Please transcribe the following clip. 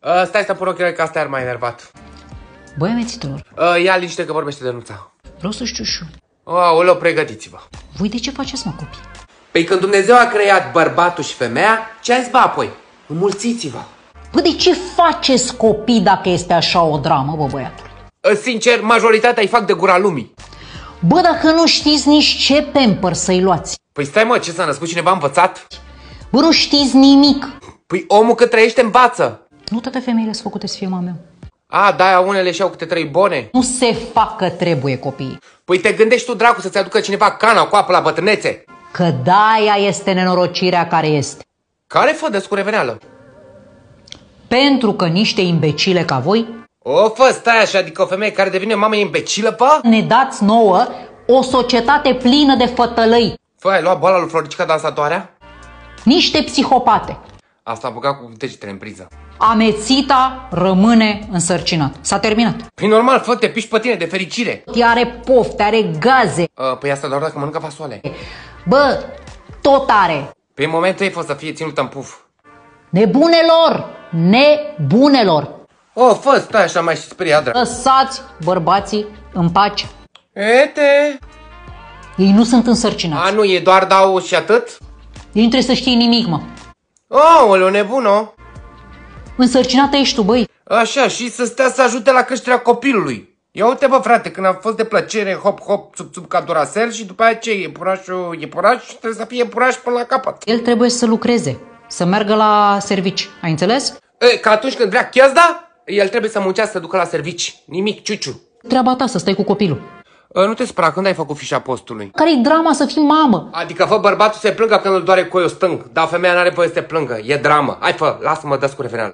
Uh, stai să pun ochii că asta ar mai enervat. Băi, amețiților, Uh, ia liniște că vorbește de nuța. vreau să știu și eu. Aoleu, pregătiți-vă. Voi de ce faceți, mă, copii? Păi când Dumnezeu a creat bărbatul și femeia, ce a zis bă apoi? Înmulțiți-vă. Bă, de ce faceți copii dacă este așa o dramă, bă, băiatul? Uh, Sincer, majoritatea îi fac de gura lumii. Bă, dacă nu știți nici ce pamper să-i luați. Păi stai mă, ce s-a născut cineva învățat? Bă, nu știți nimic. Păi omul cât trăiește învață. Nu toate femeile sunt făcute să fie mame. A, da, unele și-au câte trei bone. Nu se fac că trebuie copiii. Păi te gândești tu, dracu, să-ți aducă cineva cana cu apă la bătrânețe. Că de-aia este nenorocirea care este. Care fă de scureveneală? Pentru că niște imbecile ca voi O, fă, stai așa, adică o femeie care devine mamă e imbecilă, pă? ne dați nouă o societate plină de fătălăi, Fă, ai luat boala lui Floricica dansatoarea? niște psihopate. Asta a băgat cu degetele în priză. Amețita rămâne însărcinat. S-a terminat. Păi normal, fă, te piși pe tine de fericire. Ea are pofte, are gaze. Uh, păi asta doar dacă mănâncă fasole. Bă, tot are. Păi în momentul ei fost să fie ținută în puf. Nebunelor! Nebunelor! O, fă, stai așa mai și speriat, drag. Lăsați bărbații în pace. Ete! Ei nu sunt însărcinați. A, nu, e doar dau și atât? Ei nu trebuie să știi nimic, mă. Oh, nebună! Însărcinată ești tu, băi. Așa, și să stea să ajute la creșterea copilului. Ia uite, bă, frate, când a fost de plăcere, hop, hop, țup, țup, ca Duracell și după aia ce, e purașul, e puraș și trebuie să fie puraș până la capăt. El trebuie să lucreze, să meargă la servici. Ai înțeles? E, că atunci când vrea chiazda, el trebuie să muncească să ducă la servici. Nimic, ciuciu. Treaba ta să stai cu copilul. E, nu te spera, când ai făcut fișa postului? Care-i drama să fii mamă? Adică, fă, bărbatul se plângă când îl doare coiul stâng, dar femeia n-are voie să se plângă. E dramă. Hai, fă, lasă-mă, dă cu referență.